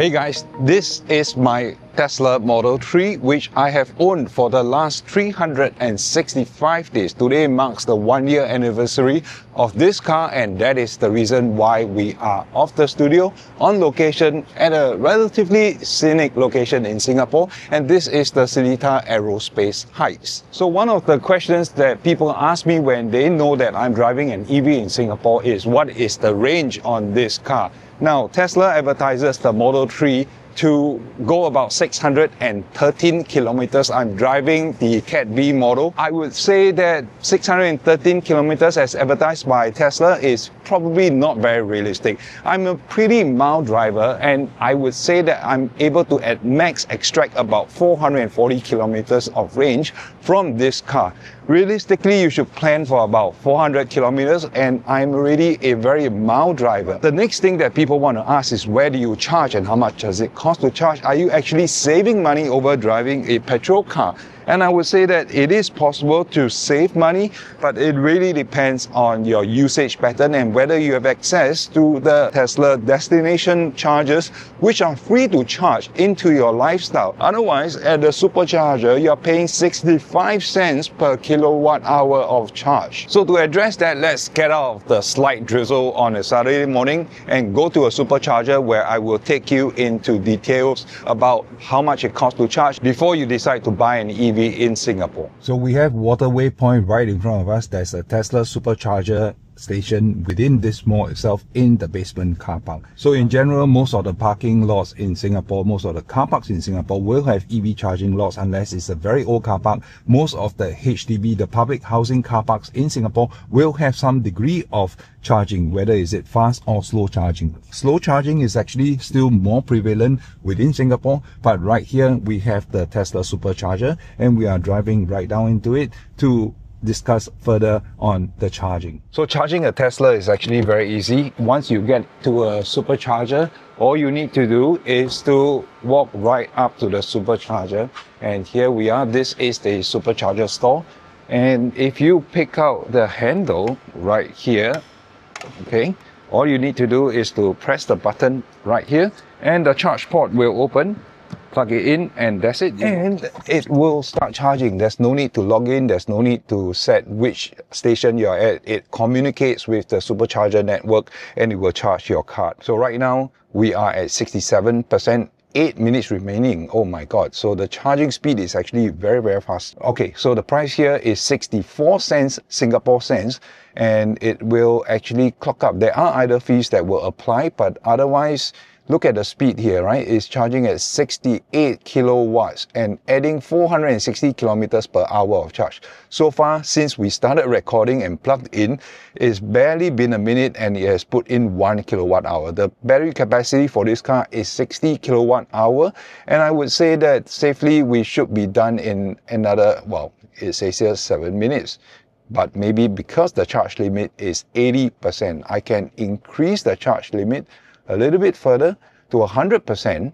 Hey guys, this is my Tesla Model 3 which I have owned for the last 365 days. Today marks the one year anniversary of this car and that is the reason why we are off the studio on location at a relatively scenic location in Singapore and this is the Seletar Aerospace Heights. So one of the questions that people ask me when they know that I'm driving an EV in Singapore is what is the range on this car? Now, Tesla advertises the Model 3 to go about 613 kilometers. I'm driving the Cat B model. I would say that 613 kilometers as advertised by Tesla is probably not very realistic. I'm a pretty mild driver and I would say that I'm able to at max extract about 440 kilometers of range from this car. Realistically, you should plan for about 400 kilometers and I'm already a very mild driver. The next thing that people want to ask is where do you charge and how much does it cost to charge? Are you actually saving money over driving a petrol car? And I would say that it is possible to save money, but it really depends on your usage pattern and whether you have access to the Tesla destination charges, which are free to charge into your lifestyle. Otherwise, at the supercharger, you're paying 65 cents per kilowatt hour of charge. So to address that, let's get out of the slight drizzle on a Saturday morning and go to a supercharger where I will take you into details about how much it costs to charge before you decide to buy an EV in Singapore. So we have Waterway Point right in front of us. There's a Tesla supercharger station within this mall itself in the basement car park. So in general, most of the parking lots in Singapore, most of the car parks in Singapore will have EV charging lots unless it's a very old car park. Most of the HDB, the public housing car parks in Singapore will have some degree of charging, whether is it fast or slow charging. Slow charging is actually still more prevalent within Singapore, but right here we have the Tesla supercharger and we are driving right down into it to discuss further on the charging. So charging a Tesla is actually very easy. Once you get to a supercharger, all you need to do is to walk right up to the supercharger. And here we are. This is the supercharger store. And if you pick out the handle right here, okay, all you need to do is to press the button right here and the charge port will open plug it in and that's it and it will start charging there's no need to log in there's no need to set which station you're at it communicates with the supercharger network and it will charge your card so right now we are at 67 percent 8 minutes remaining. Oh my god. So the charging speed is actually very, very fast. Okay, so the price here is 64 cents Singapore cents and it will actually clock up. There are other fees that will apply, but otherwise Look at the speed here, right? It's charging at 68 kilowatts and adding 460 kilometers per hour of charge. So far, since we started recording and plugged in, it's barely been a minute and it has put in one kilowatt hour. The battery capacity for this car is 60 kilowatt hour. And I would say that safely we should be done in another, well, it says here seven minutes but maybe because the charge limit is 80%, I can increase the charge limit a little bit further to 100%,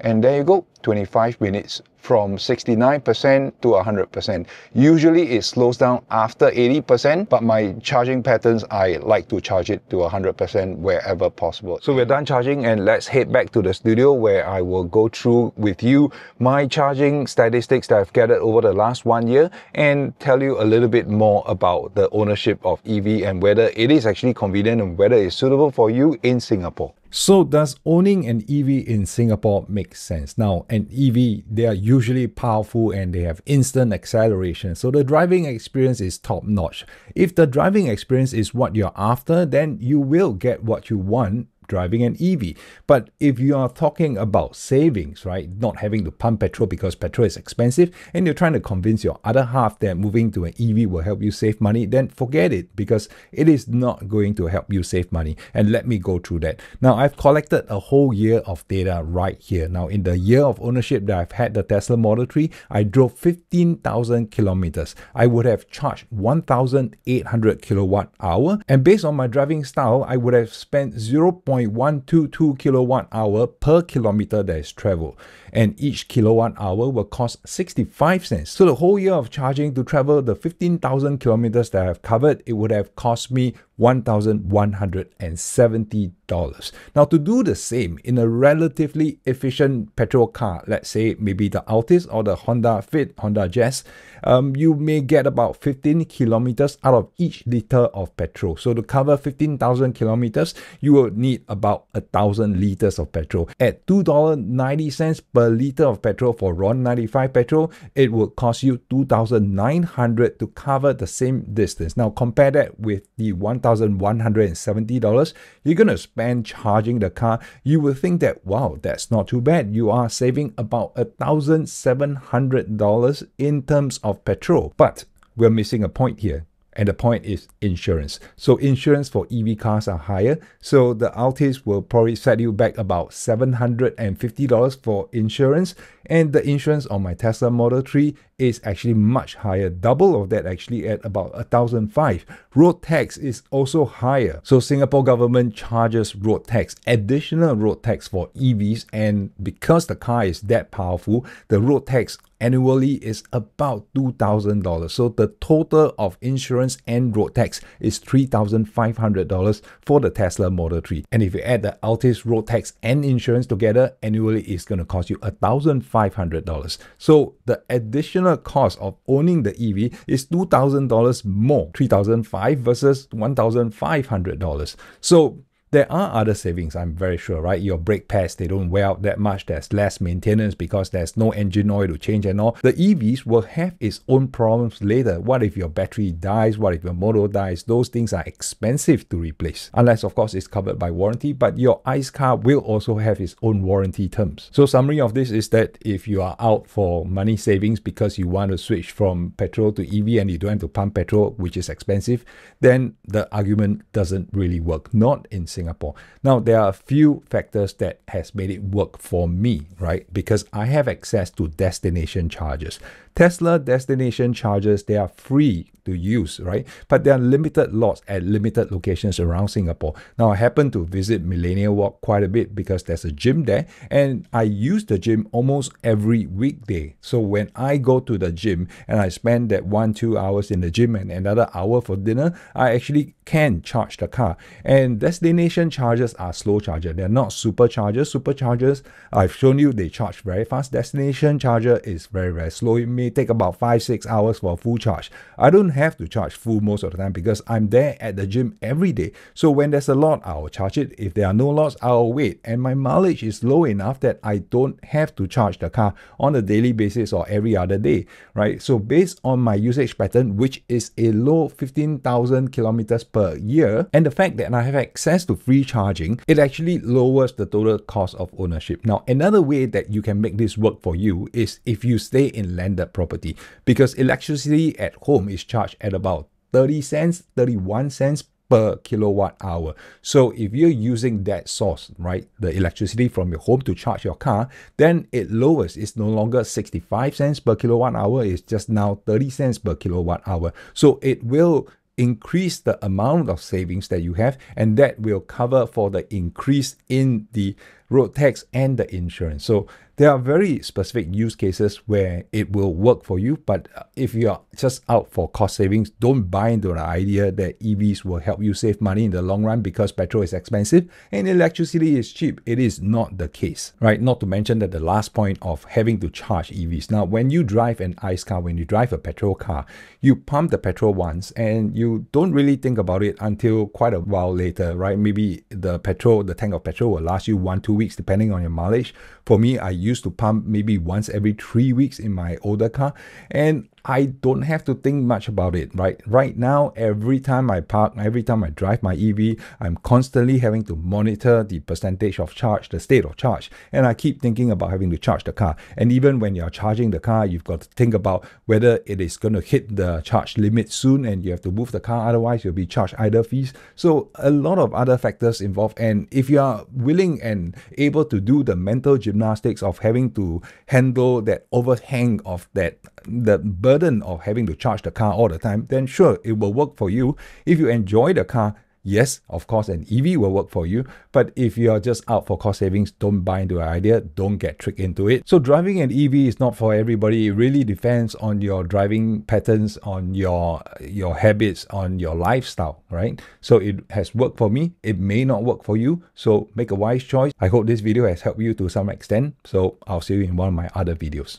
and there you go, 25 minutes from 69% to 100%. Usually it slows down after 80%, but my charging patterns, I like to charge it to 100% wherever possible. So we're done charging and let's head back to the studio where I will go through with you my charging statistics that I've gathered over the last one year and tell you a little bit more about the ownership of EV and whether it is actually convenient and whether it's suitable for you in Singapore. So does owning an EV in Singapore make sense? Now, an EV, they are usually powerful and they have instant acceleration. So the driving experience is top notch. If the driving experience is what you're after, then you will get what you want driving an EV. But if you are talking about savings, right, not having to pump petrol because petrol is expensive, and you're trying to convince your other half that moving to an EV will help you save money, then forget it because it is not going to help you save money. And let me go through that. Now, I've collected a whole year of data right here. Now, in the year of ownership that I've had the Tesla Model 3, I drove 15,000 kilometers. I would have charged 1,800 kilowatt hour. And based on my driving style, I would have spent 0. 0.122 kilowatt hour per kilometer that is traveled and each kilowatt hour will cost 65 cents. So the whole year of charging to travel the 15,000 kilometers that I've covered, it would have cost me $1,170. Now to do the same in a relatively efficient petrol car, let's say maybe the Altis or the Honda Fit, Honda Jazz, um, you may get about 15 kilometers out of each liter of petrol. So to cover 15,000 kilometers, you will need about 1,000 liters of petrol. At $2.90 per liter of petrol for RON 95 petrol, it will cost you 2,900 to cover the same distance. Now compare that with the 1,000 Thousand one hundred and seventy dollars. you're going to spend charging the car, you will think that, wow, that's not too bad. You are saving about $1,700 in terms of petrol. But we're missing a point here. And the point is insurance. So insurance for EV cars are higher. So the Altis will probably set you back about $750 for insurance. And the insurance on my Tesla Model 3 is actually much higher, double of that actually at about a thousand five. Road tax is also higher. So Singapore government charges road tax, additional road tax for EVs, and because the car is that powerful, the road tax annually is about $2,000. So the total of insurance and road tax is $3,500 for the Tesla Model 3. And if you add the Altis road tax and insurance together, annually it's going to cost you $1,500. So the additional cost of owning the EV is $2,000 more, $3,500 versus $1,500. So there are other savings, I'm very sure, right? Your brake pads, they don't wear out that much. There's less maintenance because there's no engine oil to change and all. The EVs will have its own problems later. What if your battery dies? What if your motor dies? Those things are expensive to replace. Unless, of course, it's covered by warranty, but your ICE car will also have its own warranty terms. So summary of this is that if you are out for money savings because you want to switch from petrol to EV and you don't have to pump petrol, which is expensive, then the argument doesn't really work. Not in Singapore. Now, there are a few factors that has made it work for me, right? Because I have access to destination charges. Tesla destination charges, they are free to use, right? But there are limited lots at limited locations around Singapore. Now, I happen to visit Millenia Walk quite a bit because there's a gym there, and I use the gym almost every weekday. So when I go to the gym and I spend that one, two hours in the gym and another hour for dinner, I actually can charge the car. And destination charges are slow charger. They're not superchargers. Superchargers, I've shown you, they charge very fast. Destination charger is very, very slow. It may take about five, six hours for a full charge. I don't have to charge full most of the time because I'm there at the gym every day. So when there's a lot, I'll charge it. If there are no lots, I'll wait. And my mileage is low enough that I don't have to charge the car on a daily basis or every other day, right? So based on my usage pattern, which is a low 15,000 kilometers per year, and the fact that I have access to free charging, it actually lowers the total cost of ownership. Now, another way that you can make this work for you is if you stay in landed property because electricity at home is charged at about 30 cents, 31 cents per kilowatt hour. So if you're using that source, right, the electricity from your home to charge your car, then it lowers. It's no longer 65 cents per kilowatt hour, it's just now 30 cents per kilowatt hour. So it will increase the amount of savings that you have and that will cover for the increase in the road tax and the insurance. So there are very specific use cases where it will work for you, but uh, if you are just out for cost savings, don't buy into the idea that EVs will help you save money in the long run because petrol is expensive and electricity is cheap. It is not the case, right? Not to mention that the last point of having to charge EVs. Now, when you drive an ICE car, when you drive a petrol car, you pump the petrol once and you don't really think about it until quite a while later, right? Maybe the petrol, the tank of petrol will last you one, two weeks, depending on your mileage. For me, I used to pump maybe once every three weeks in my older car. And I don't have to think much about it, right? Right now, every time I park, every time I drive my EV, I'm constantly having to monitor the percentage of charge, the state of charge. And I keep thinking about having to charge the car. And even when you're charging the car, you've got to think about whether it is going to hit the charge limit soon and you have to move the car, otherwise, you'll be charged idle fees. So, a lot of other factors involved. And if you are willing and able to do the mental gymnastics of having to handle that overhang of that, the burden of having to charge the car all the time, then sure, it will work for you. If you enjoy the car, yes, of course, an EV will work for you. But if you're just out for cost savings, don't buy into the idea, don't get tricked into it. So driving an EV is not for everybody. It really depends on your driving patterns, on your your habits, on your lifestyle, right? So it has worked for me. It may not work for you. So make a wise choice. I hope this video has helped you to some extent. So I'll see you in one of my other videos.